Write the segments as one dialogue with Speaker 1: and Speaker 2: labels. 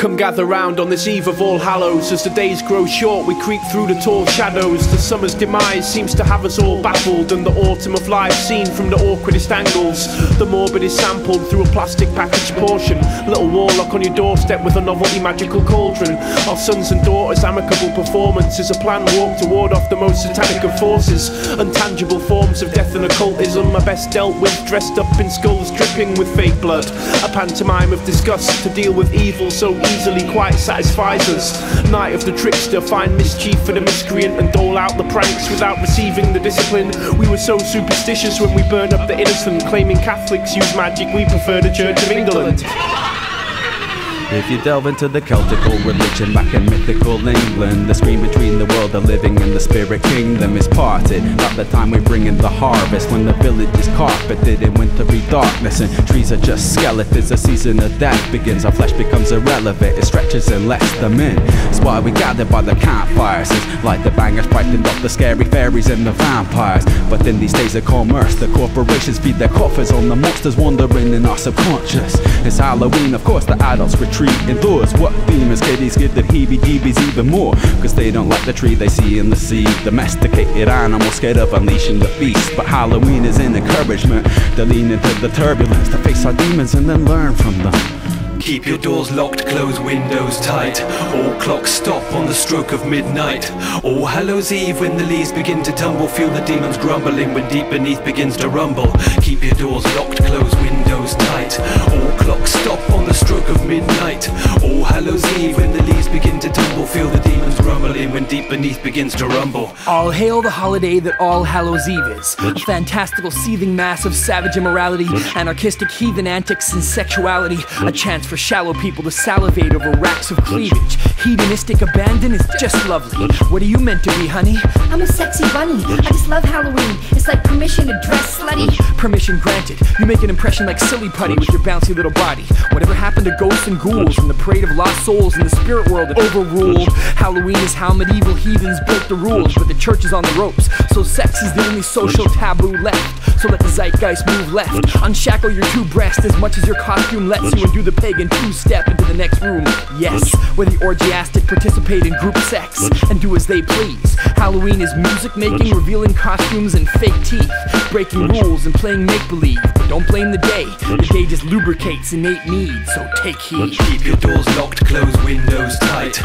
Speaker 1: Come gather round on this eve of All Hallows. As the days grow short, we creep through the tall shadows. The summer's demise seems to have us all baffled, and the autumn of life seen from the awkwardest angles. The morbid is sampled through a plastic package portion. Little warlock on your doorstep with a novelty magical cauldron. Our sons and daughters' amicable performance is a planned walk to ward off the most satanic of forces. Untangible forms of death and occultism are best dealt with, dressed up in skulls dripping with fake blood. A pantomime of disgust to deal with evil so easily quite satisfies us. Night of the trickster, find mischief for the miscreant and dole out the pranks without receiving the discipline. We were so superstitious when we burned up the innocent, claiming Catholics use magic, we prefer the Church of England.
Speaker 2: If you delve into the Celtical religion back in mythical England, the screen between the world, the living and the spirit kingdom is parted. About the time we bring in the harvest, when the village is carpeted in wintry darkness and trees are just skeletons. The season of death begins, our flesh becomes irrelevant, it stretches and lets them in. That's why we gather by the campfires, it's like the bangers frightened off the scary fairies and the vampires. But in these days of commerce, the corporations feed their coffers on the monsters wandering in our subconscious. It's Halloween, of course, the adults retreat indoors. What demons kiddies give the heebie jeebies even more? Cause they don't like the tree they see in the sea. Domesticated animals scared of unleashing the beast. But Halloween is an encouragement to lean into the turbulence, to face our demons and then learn from them.
Speaker 3: Keep your doors locked, close windows tight. All clocks stop on the stroke of midnight. All Hallows Eve when the leaves begin to tumble. Feel the demons grumbling when deep beneath begins to rumble. Keep your doors locked, close windows tight. All of midnight. Demons when deep beneath begins to rumble.
Speaker 4: All hail the holiday that All Hallows Eve is. A fantastical seething mass of savage immorality, anarchistic heathen antics and sexuality. A chance for shallow people to salivate over racks of cleavage. Hedonistic abandon is just lovely. What are you meant to be, honey?
Speaker 5: I'm a sexy bunny. I just love Halloween. It's like permission to dress slutty.
Speaker 4: Permission granted. You make an impression like silly putty with your bouncy little body. Whatever happened to ghosts and ghouls and the parade of lost souls in the spirit world that overruled? Halloween is how medieval heathens broke the rules, but the church is on the ropes. So sex is the only social taboo left. So let the zeitgeist move left. Unshackle your two breasts as much as your costume lets you and do the pagan two step into the next room. Yes, where the orgiastic participate in group sex and do as they please. Halloween is music making, revealing costumes and fake teeth, breaking rules and playing make believe. But don't blame the day, the day just lubricates innate needs, so take heed.
Speaker 3: Keep your doors locked, close windows tight.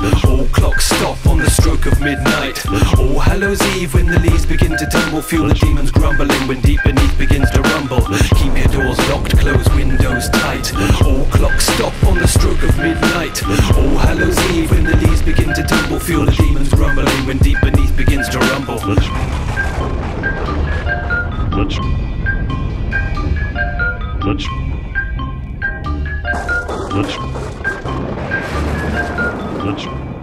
Speaker 3: Stroke of midnight. All Hallows Eve when the leaves begin to tumble. Feel the demons grumbling when deep beneath begins to rumble. Keep your doors locked, close windows tight. All clocks stop on the stroke of midnight. All Hallows Eve when the leaves begin to tumble. Feel the demons grumbling when deep beneath begins to rumble.
Speaker 6: Let's let's let's let's